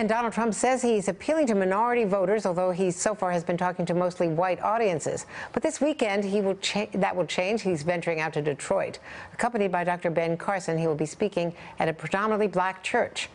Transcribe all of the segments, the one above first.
And Donald Trump says he's appealing to minority voters, although he so far has been talking to mostly white audiences. But this weekend, he will that will change. He's venturing out to Detroit. Accompanied by Dr. Ben Carson, he will be speaking at a predominantly black church.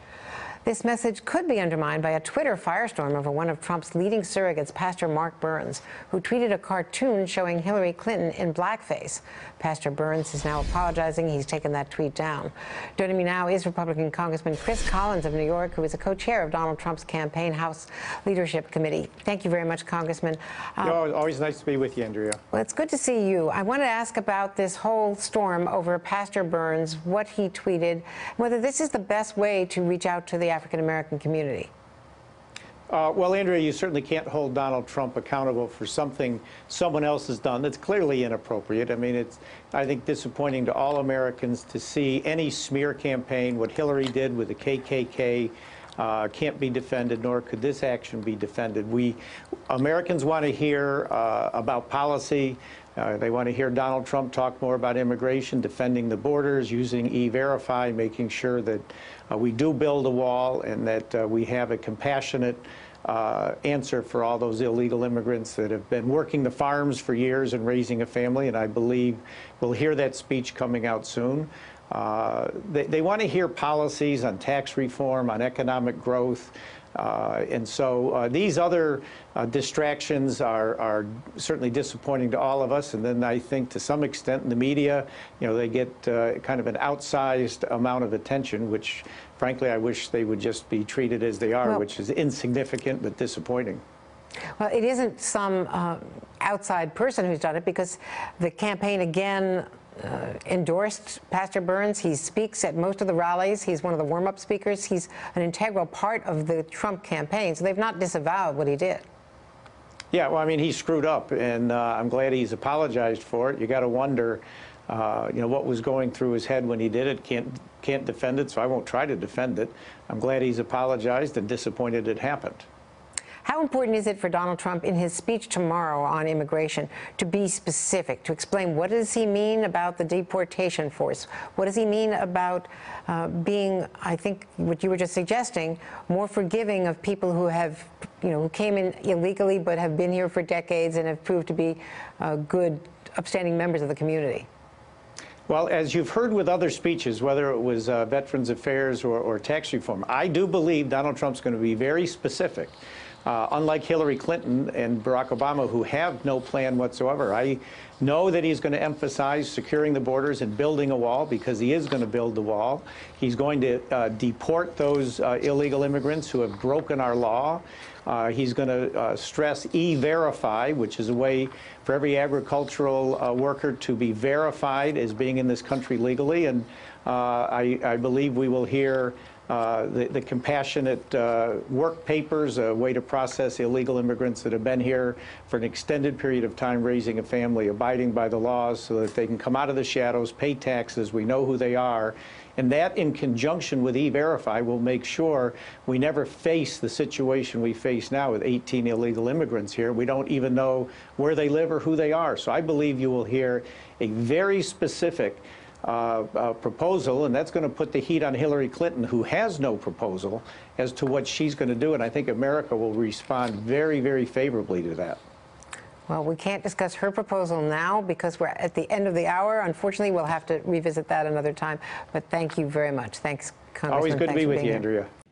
This message could be undermined by a Twitter firestorm over one of Trump's leading surrogates, Pastor Mark Burns, who tweeted a cartoon showing Hillary Clinton in blackface. Pastor Burns is now apologizing. He's taken that tweet down. Joining me now is Republican Congressman Chris Collins of New York, who is a co-chair of Donald Trump's campaign House Leadership Committee. Thank you very much, Congressman. Um, always nice to be with you, Andrea. Well, it's good to see you. I want to ask about this whole storm over Pastor Burns, what he tweeted, whether this is the best way to reach out to the African American community? Uh, well, Andrea, you certainly can't hold Donald Trump accountable for something someone else has done that's clearly inappropriate. I mean, it's, I think, disappointing to all Americans to see any smear campaign, what Hillary did with the KKK, uh, can't be defended, nor could this action be defended. We Americans want to hear uh, about policy. Uh, they want to hear Donald Trump talk more about immigration, defending the borders, using E-Verify, making sure that uh, we do build a wall and that uh, we have a compassionate uh, answer for all those illegal immigrants that have been working the farms for years and raising a family. And I believe we'll hear that speech coming out soon. Uh, they, they want to hear policies on tax reform, on economic growth, uh, and so uh, these other uh, distractions are, are, certainly disappointing to all of us. And then I think to some extent in the media, you know, they get uh, kind of an outsized amount of attention, which frankly I wish they would just be treated as they are, well, which is insignificant but disappointing. Well, it isn't some uh, outside person who's done it because the campaign again uh, endorsed Pastor Burns. He speaks at most of the rallies. He's one of the warm-up speakers. He's an integral part of the Trump campaign. So they've not disavowed what he did. Yeah, well, I mean, he screwed up, and uh, I'm glad he's apologized for it. You got to wonder, uh, you know, what was going through his head when he did it. Can't can't defend it, so I won't try to defend it. I'm glad he's apologized and disappointed it happened. How important is it for Donald Trump in his speech tomorrow on immigration to be specific, to explain what does he mean about the deportation force? What does he mean about uh, being, I think what you were just suggesting, more forgiving of people who have, you know, who came in illegally but have been here for decades and have proved to be uh, good, upstanding members of the community? Well, as you've heard with other speeches, whether it was uh, Veterans Affairs or, or, tax reform, I do believe Donald Trump's going to be very specific. Uh, unlike Hillary Clinton and Barack Obama, who have no plan whatsoever, I know that he's going to emphasize securing the borders and building a wall because he is going to build the wall. He's going to uh, deport those uh, illegal immigrants who have broken our law. Uh, he's going to uh, stress e-verify, which is a way for every agricultural uh, worker to be verified as being in this country legally. And I, I, believe we will hear uh, the, the, compassionate uh, work papers, a way to process illegal immigrants that have been here for an extended period of time, raising a family, abiding by the laws so that they can come out of the shadows, pay taxes, we know who they are. And that, in conjunction with E-Verify, will make sure we never face the situation we face now with 18 illegal immigrants here. We don't even know where they live or who they are. So I believe you will hear a very specific uh, proposal, and that's going to put the heat on Hillary Clinton, who has no proposal, as to what she's going to do. And I think America will respond very, very favorably to that. Well, we can't discuss her proposal now because we're at the end of the hour. Unfortunately, we'll have to revisit that another time. But thank you very much. Thanks, Congressman. Always good Thanks to be with you, here. Andrea.